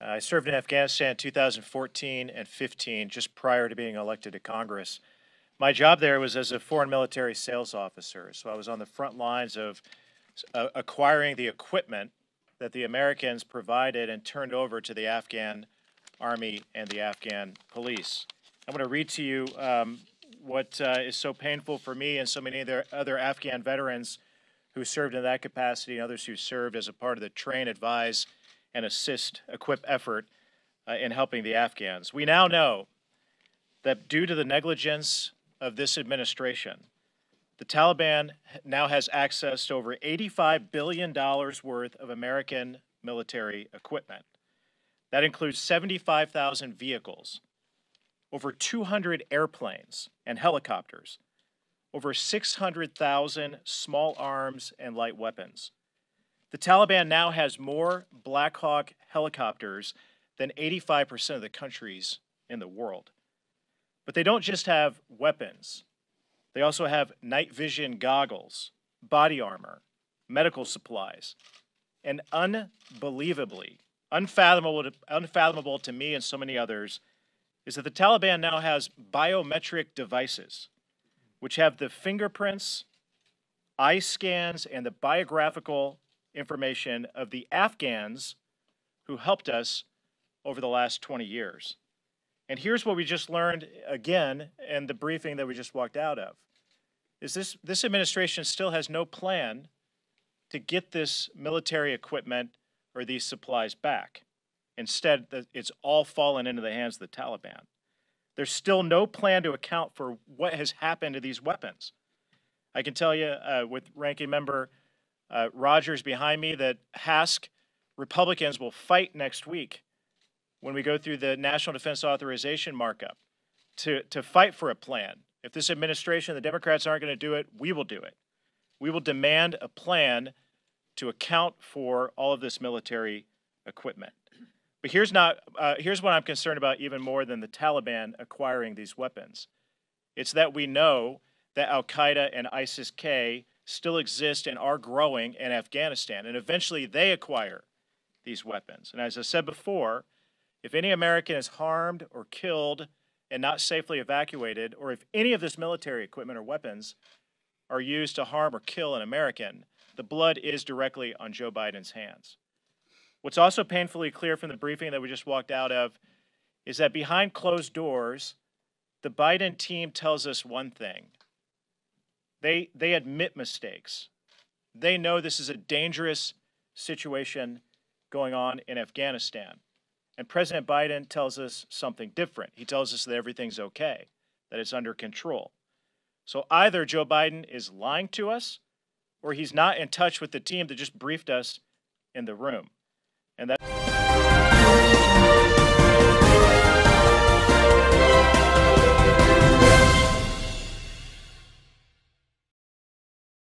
Uh, I served in Afghanistan in 2014 and 15, just prior to being elected to Congress. My job there was as a foreign military sales officer, so I was on the front lines of uh, acquiring the equipment that the Americans provided and turned over to the Afghan army and the Afghan police. I'm going to read to you um, what uh, is so painful for me and so many other, other Afghan veterans who served in that capacity and others who served as a part of the train, advise, and assist, equip effort uh, in helping the Afghans. We now know that due to the negligence of this administration, the Taliban now has access to over $85 billion worth of American military equipment. That includes 75,000 vehicles, over 200 airplanes and helicopters, over 600,000 small arms and light weapons. The Taliban now has more Black Hawk helicopters than 85% of the countries in the world. But they don't just have weapons, they also have night vision goggles, body armor, medical supplies, and unbelievably, unfathomable to, unfathomable to me and so many others, is that the Taliban now has biometric devices which have the fingerprints, eye scans, and the biographical information of the Afghans who helped us over the last 20 years. And here's what we just learned again in the briefing that we just walked out of. Is this this administration still has no plan to get this military equipment or these supplies back. Instead, it's all fallen into the hands of the Taliban. There's still no plan to account for what has happened to these weapons. I can tell you uh, with ranking member uh, Rogers behind me that HASC Republicans will fight next week when we go through the National Defense Authorization markup to, to fight for a plan. If this administration, the Democrats aren't going to do it, we will do it. We will demand a plan to account for all of this military equipment. But here's not uh, here's what I'm concerned about even more than the Taliban acquiring these weapons. It's that we know that Al Qaeda and ISIS K still exist and are growing in Afghanistan, and eventually they acquire these weapons. And as I said before, if any American is harmed or killed and not safely evacuated, or if any of this military equipment or weapons are used to harm or kill an American, the blood is directly on Joe Biden's hands. What's also painfully clear from the briefing that we just walked out of is that behind closed doors, the Biden team tells us one thing. They, they admit mistakes. They know this is a dangerous situation going on in Afghanistan. And President Biden tells us something different. He tells us that everything's okay, that it's under control. So either Joe Biden is lying to us or he's not in touch with the team that just briefed us in the room. And that